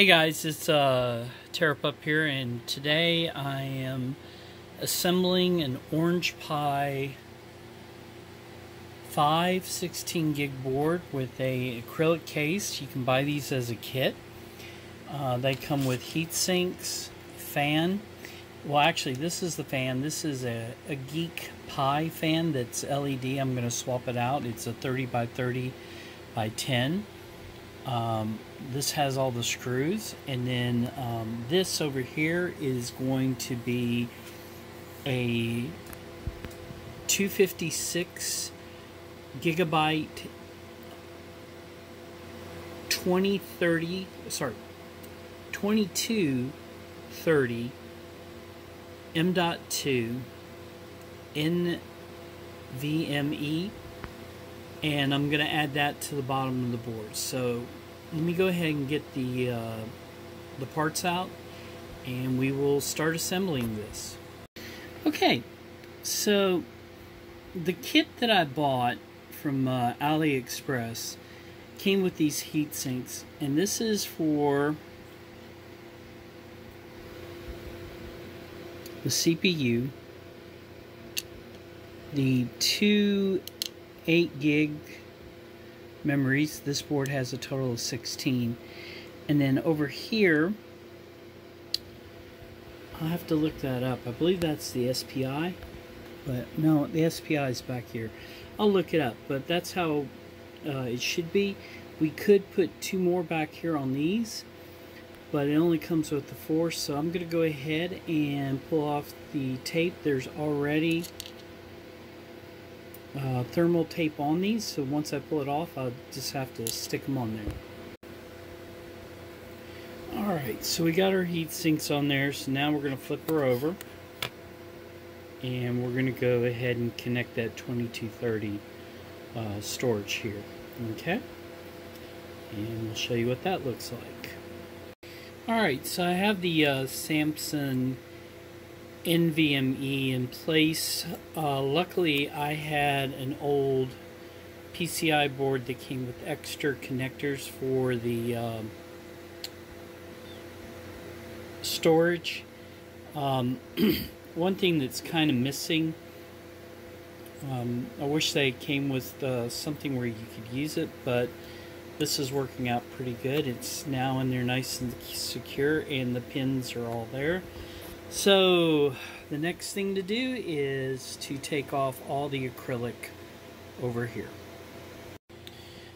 Hey guys, it's uh, here, and today I am assembling an Orange Pi 5 16 gig board with a acrylic case. You can buy these as a kit. Uh, they come with heat sinks, fan. Well, actually, this is the fan. This is a, a Geek Pi fan that's LED. I'm going to swap it out. It's a 30 by 30 by 10. Um, this has all the screws and then um, this over here is going to be a 256 gigabyte 2030 sorry 2230 M.2 NVMe and I'm going to add that to the bottom of the board. So let me go ahead and get the, uh, the parts out and we will start assembling this. Okay, so the kit that I bought from uh, AliExpress came with these heat sinks and this is for the CPU, the two 8 gig memories. This board has a total of 16. And then over here, I'll have to look that up. I believe that's the SPI. But no, the SPI is back here. I'll look it up, but that's how uh, it should be. We could put two more back here on these, but it only comes with the four, so I'm going to go ahead and pull off the tape. There's already uh, thermal tape on these so once I pull it off I'll just have to stick them on there. Alright so we got our heat sinks on there so now we're going to flip her over and we're going to go ahead and connect that 2230 uh, storage here okay and we'll show you what that looks like. Alright so I have the uh, NVMe in place. Uh, luckily, I had an old PCI board that came with extra connectors for the um, storage. Um, one thing that's kind of missing, um, I wish they came with uh, something where you could use it, but this is working out pretty good. It's now in there nice and secure, and the pins are all there. So the next thing to do is to take off all the acrylic over here.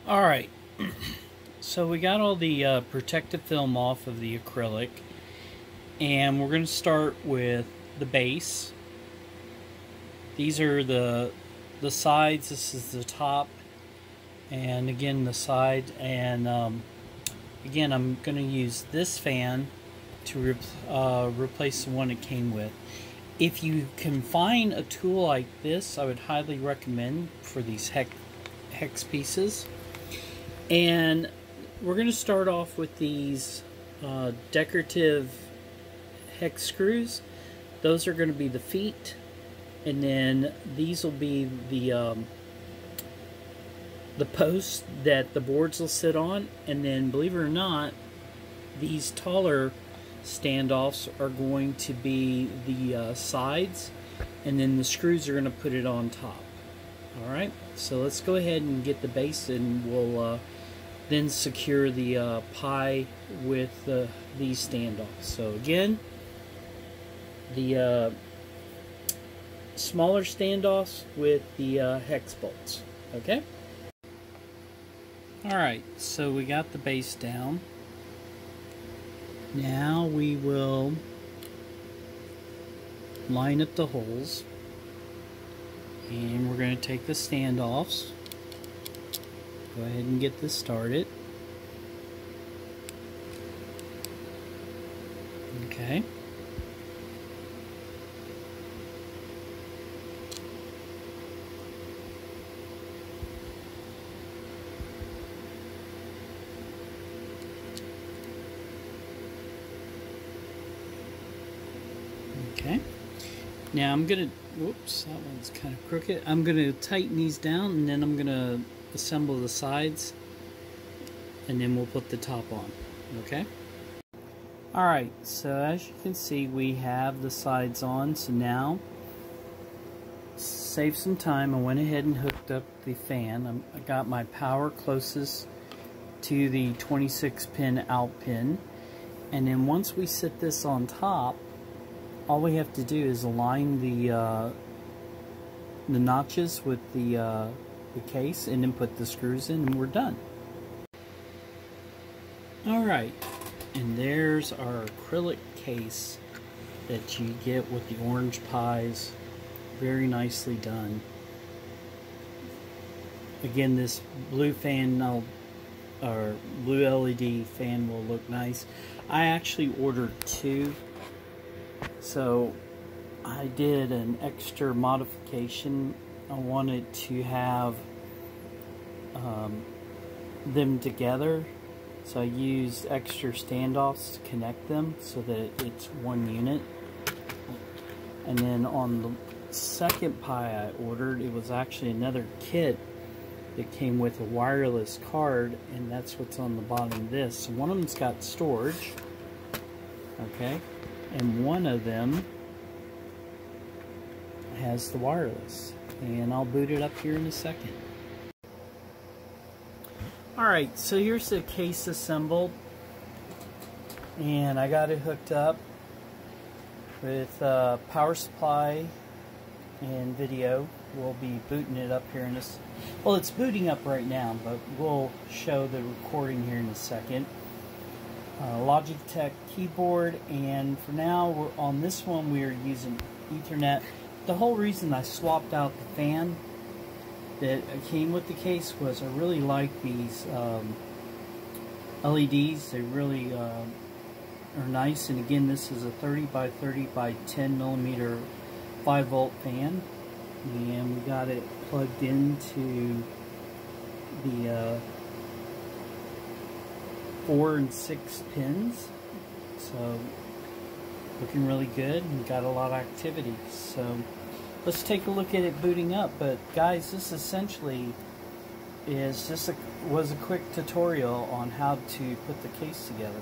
Alright, so we got all the uh, protective film off of the acrylic and we're going to start with the base. These are the the sides, this is the top and again the side and um, again I'm going to use this fan to re uh, replace the one it came with. If you can find a tool like this, I would highly recommend for these hex, hex pieces. And we're going to start off with these uh, decorative hex screws. Those are going to be the feet. And then these will be the um, the posts that the boards will sit on. And then, believe it or not, these taller standoffs are going to be the uh, sides and then the screws are going to put it on top. Alright so let's go ahead and get the base and we'll uh, then secure the uh, Pi with uh, these standoffs so again the uh, smaller standoffs with the uh, hex bolts. Okay? Alright so we got the base down now we will line up the holes and we're going to take the standoffs. Go ahead and get this started. Okay. Now I'm to, whoops, that one's kind of crooked. I'm to tighten these down and then I'm to assemble the sides and then we'll put the top on. Okay. Alright, so as you can see we have the sides on, so now save some time, I went ahead and hooked up the fan. I got my power closest to the 26 pin out pin and then once we set this on top all we have to do is align the uh, the notches with the, uh, the case and then put the screws in and we're done. Alright, and there's our acrylic case that you get with the Orange Pis. Very nicely done. Again, this blue fan I'll, or blue LED fan will look nice. I actually ordered two, so I did an extra modification. I wanted to have um, them together, so I used extra standoffs to connect them so that it's one unit. And then on the second Pi I ordered, it was actually another kit that came with a wireless card, and that's what's on the bottom of this. So one of them's got storage, okay, and one of them has the wireless. And I'll boot it up here in a second. Alright, so here's the case assembled. And I got it hooked up with uh, power supply and video. We'll be booting it up here in this. Well, it's booting up right now, but we'll show the recording here in a second. Uh, Logitech keyboard, and for now, we're on this one. We are using Ethernet the whole reason I swapped out the fan that came with the case was I really like these um, LEDs. They really uh, are nice. And again, this is a 30 by 30 by 10 millimeter 5 volt fan. And we got it plugged into the uh, 4 and 6 pins. So looking really good and got a lot of activity. So let's take a look at it booting up. But guys, this essentially is just a, was a quick tutorial on how to put the case together.